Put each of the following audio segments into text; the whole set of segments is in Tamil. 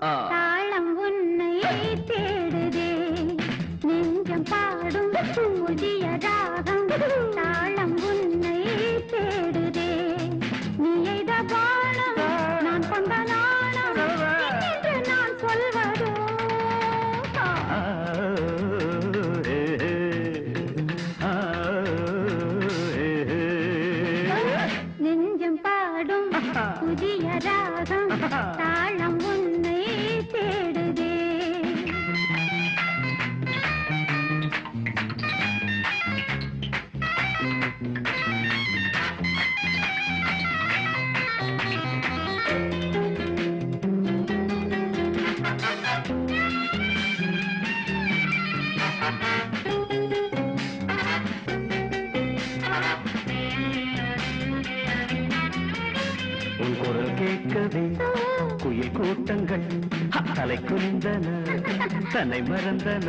嗯。புரிந்தன தன்னை மறந்தன.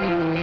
Mm-hmm.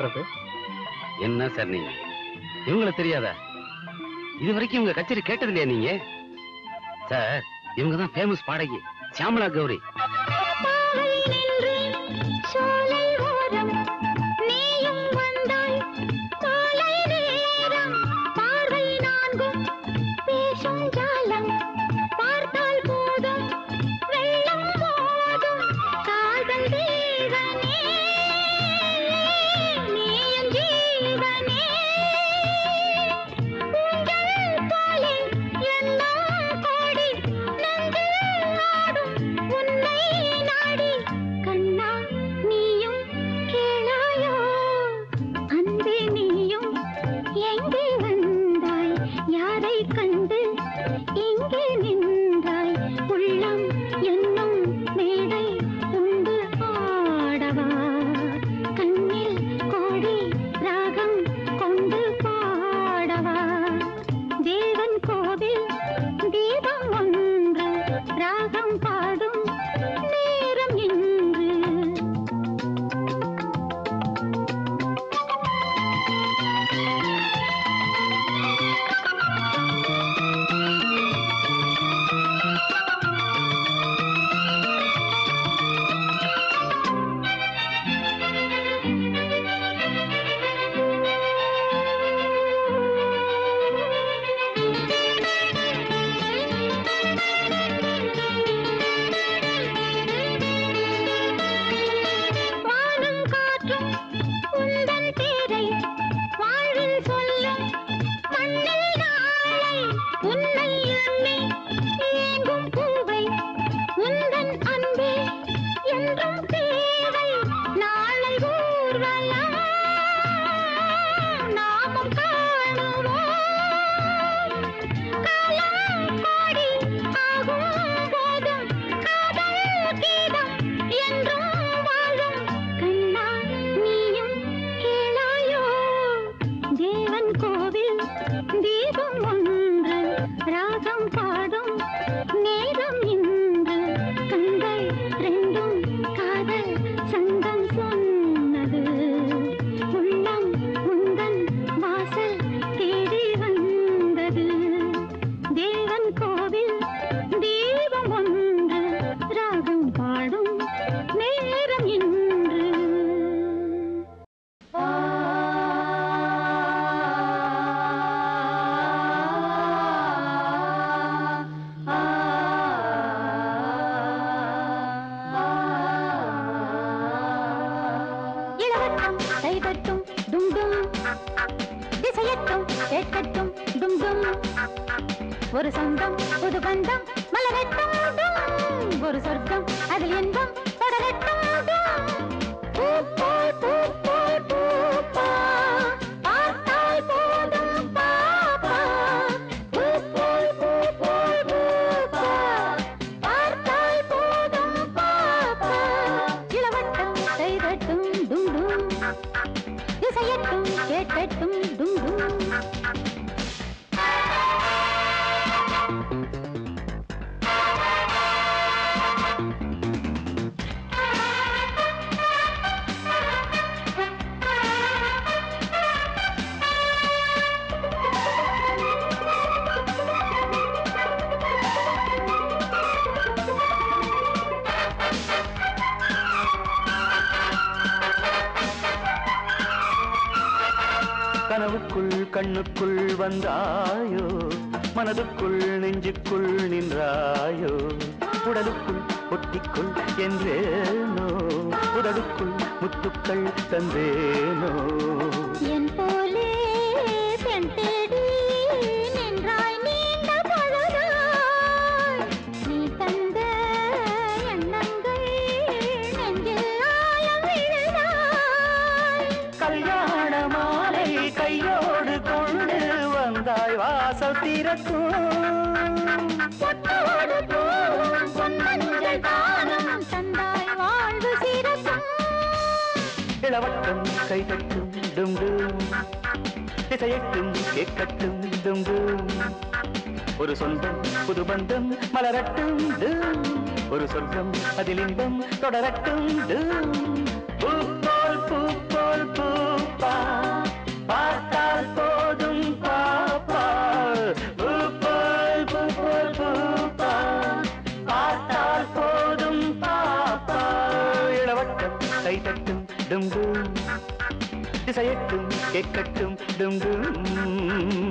பாடுறது? என்ன சார் நீங்க? இவங்களை தெரியாதா? இது வரைக்கும் இவங்க கச்சேரி கேட்டது இல்லையா நீங்க? சார் இவங்க தான் பேமஸ் பாடகி சியாமலா கௌரி. கைதட்டும் டும் டும். திசையட்டும் கேட்கட்டும் டும் டும். ஒரு சொந்தம் புது பந்தம் மலரட்டும் ஒரு சொர்க்கம் அதில் இன்பம் தொடரட்டும் கண்ணுக்குள் வந்தாயோ? மனதுக்குள் நெஞ்சுக்குள் நின்றாயோ? உடலுக்குள் ஒட்டிக்குள் என்றேனோ? உடலுக்குள் முத்துக்கள் தந்தேனோ? இளவட்டம் கைதட்டும் டும்டும் திசையட்டும் கேட்கட்டும் டும்டும் ஒரு சொந்தம் புது பந்தம் மலரட்டும் ஒரு சொர்க்கம் அதில் தொடரட்டும் பூ போல் பூ இசையட்டும் கேட்கட்டும் டும் டும்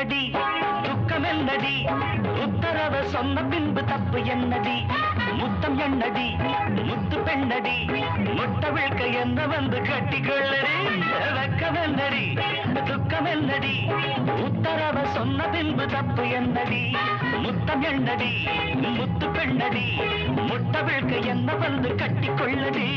என்னடி? துக்கம் என்னடி? உத்தரவை சொன்ன பின்பு தப்பு என்னடி? முத்தம் என்னடி? முத்து பெண்ணடி? முட்டை விழ்க்க என்ன வந்து கட்டிக்கொள்ளடி வெக்கம் என்னடி? துக்கம் என்னடி? உத்தரவை சொன்ன பின்பு தப்பு என்னடி? முத்தம் என்னடி? முத்து பெண்ணடி? முட்டை விழ்க்க என்ன வந்து கட்டிக்கொள்ளடி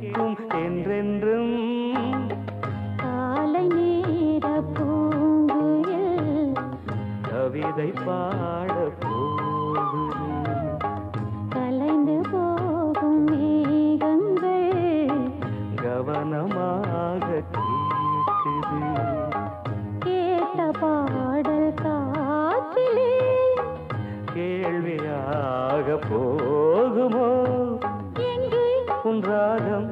கேட்கும் என்றென்றும். காலை நேர பூங்குயில் கவிதை பாட போகுது கலைந்து போகும் மேகங்கள். கவனமாக கேட்குது. கேட்ட பாடல் காற்றிலே. கேள்வியாக போகுமோ? ராகம்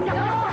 no.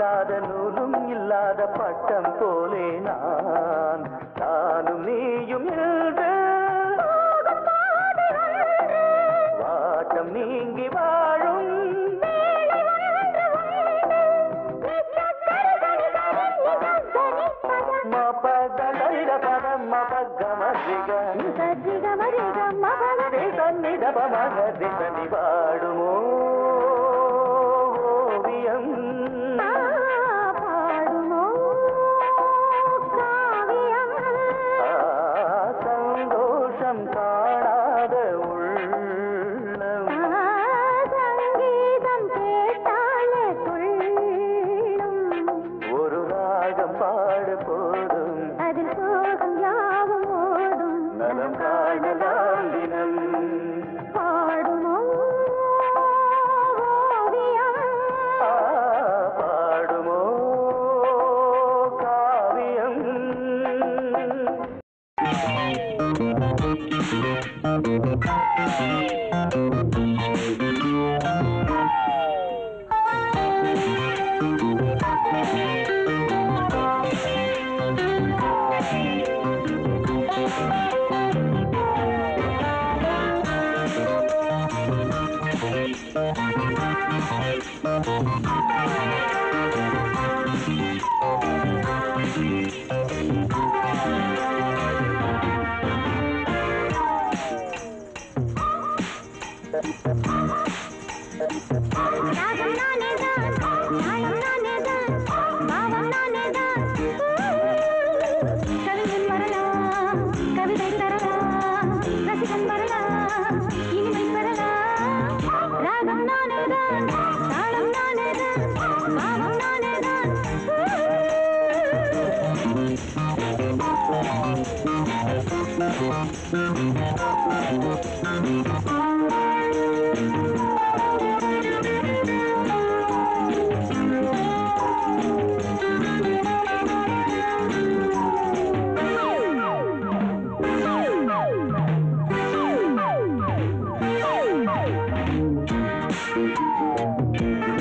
இல்லாத நூலும் இல்லாத பட்டம் போலே நான். நானும் நீயும் இன்று Música